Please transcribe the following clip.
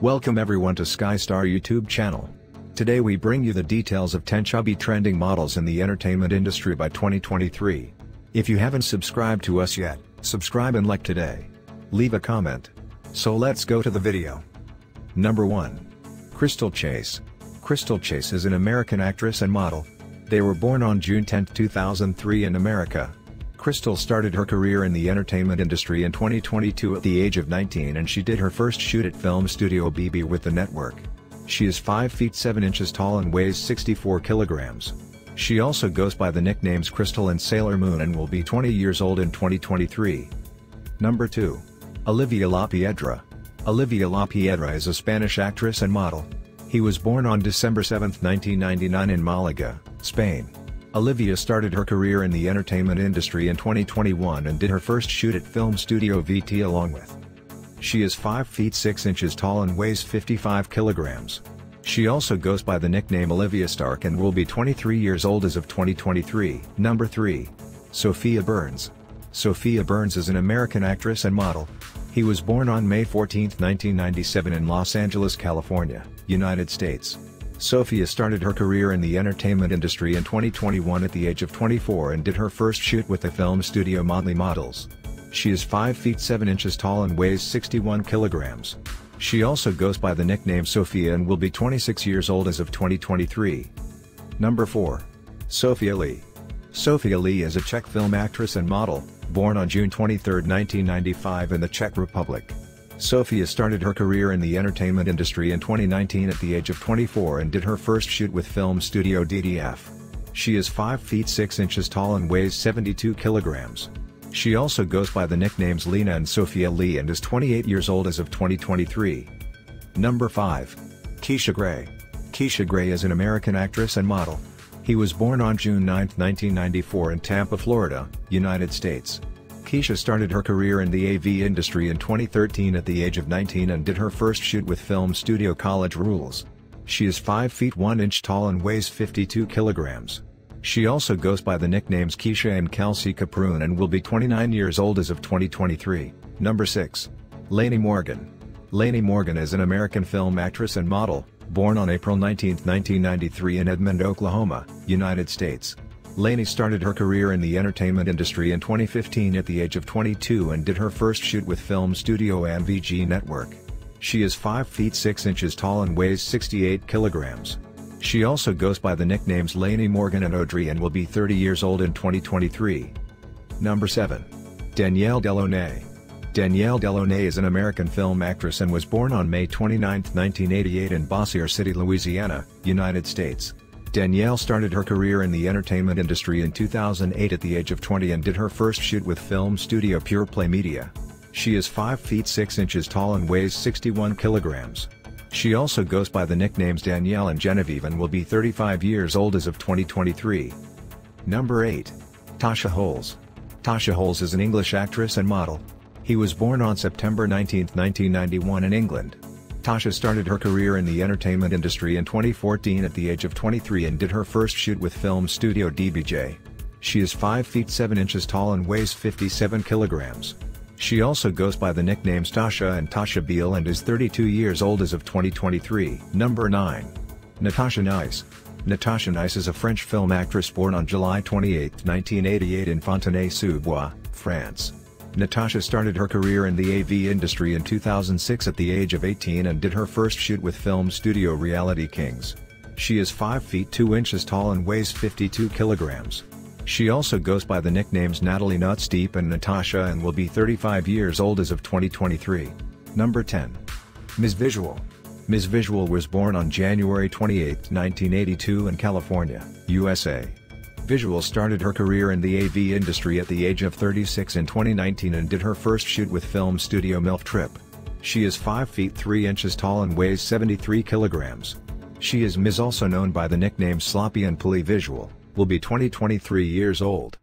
Welcome everyone to Skystar YouTube channel. Today we bring you the details of 10 chubby trending models in the entertainment industry by 2023. If you haven't subscribed to us yet, subscribe and like today. Leave a comment. So let's go to the video. Number 1. Crystal Chase. Crystal Chase is an American actress and model. They were born on June 10, 2003 in America. Crystal started her career in the entertainment industry in 2022 at the age of 19 and she did her first shoot at Film Studio BB with the network. She is 5 feet 7 inches tall and weighs 64 kilograms. She also goes by the nicknames Crystal and Sailor Moon and will be 20 years old in 2023. Number 2. Olivia Lapiedra. Olivia Lapiedra is a Spanish actress and model. He was born on December 7, 1999 in Malaga, Spain. Olivia started her career in the entertainment industry in 2021 and did her first shoot at Film Studio VT along with. She is 5 feet 6 inches tall and weighs 55 kilograms. She also goes by the nickname Olivia Stark and will be 23 years old as of 2023. Number 3. Sophia Burns. Sophia Burns is an American actress and model. He was born on May 14, 1997 in Los Angeles, California, United States. Sophia started her career in the entertainment industry in 2021 at the age of 24 and did her first shoot with the film studio Motley Models. She is 5 feet 7 inches tall and weighs 61 kilograms. She also goes by the nickname Sophia and will be 26 years old as of 2023. Number 4. Sofia Lee. Sofia Lee is a Czech film actress and model, born on June 23, 1995 in the Czech Republic. Sophia started her career in the entertainment industry in 2019 at the age of 24 and did her first shoot with film studio DDF. She is 5 feet 6 inches tall and weighs 72 kilograms. She also goes by the nicknames Lena and Sophia Lee and is 28 years old as of 2023. Number 5. Keisha Grey. Keisha Grey is an American actress and model. He was born on June 9, 1994 in Tampa, Florida, United States. Keisha started her career in the AV industry in 2013 at the age of 19 and did her first shoot with film studio College Rules. She is 5 feet 1 inch tall and weighs 52 kilograms. She also goes by the nicknames Keisha and Kelsey Caproon and will be 29 years old as of 2023. Number 6. Lanie Morgan. Lanie Morgan is an American film actress and model, born on April 19, 1993 in Edmond, Oklahoma, United States. Lanie started her career in the entertainment industry in 2015 at the age of 22 and did her first shoot with film studio MVG Network. She is 5 feet 6 inches tall and weighs 68 kilograms. She also goes by the nicknames Lanie Morgan and Audrey and will be 30 years old in 2023. Number 7. Danielle Delaunay. Danielle Delaunay is an American film actress and was born on May 29, 1988 in Bossier City, Louisiana, United States. Danielle started her career in the entertainment industry in 2008 at the age of 20 and did her first shoot with film studio Pure Play Media. She is 5 feet 6 inches tall and weighs 61 kilograms. She also goes by the nicknames Danielle and Genevieve and will be 35 years old as of 2023. Number 8. Tasha Holz. Tasha Holz is an English actress and model. He was born on September 19, 1991 in England. Tasha started her career in the entertainment industry in 2014 at the age of 23 and did her first shoot with film studio DBJ. She is 5 feet 7 inches tall and weighs 57 kilograms. She also goes by the nicknames Tasha and Tasha Beale and is 32 years old as of 2023. Number 9. Natasha Nice. Natasha Nice is a French film actress born on July 28, 1988 in Fontenay-sous-Bois, France. Natasha started her career in the AV industry in 2006 at the age of 18 and did her first shoot with film studio Reality Kings. She is 5 feet 2 inches tall and weighs 52 kilograms. She also goes by the nicknames Natalie Nutsteep and Natasha and will be 35 years old as of 2023. Number 10. Ms. Visual. Ms. Visual was born on January 28, 1982 in California, USA. Visual started her career in the AV industry at the age of 36 in 2019 and did her first shoot with film studio MILF Trip. She is 5 feet 3 inches tall and weighs 73 kilograms. She is Ms. also known by the nickname Sloppy and Pulley Visual, will be 2023 years old.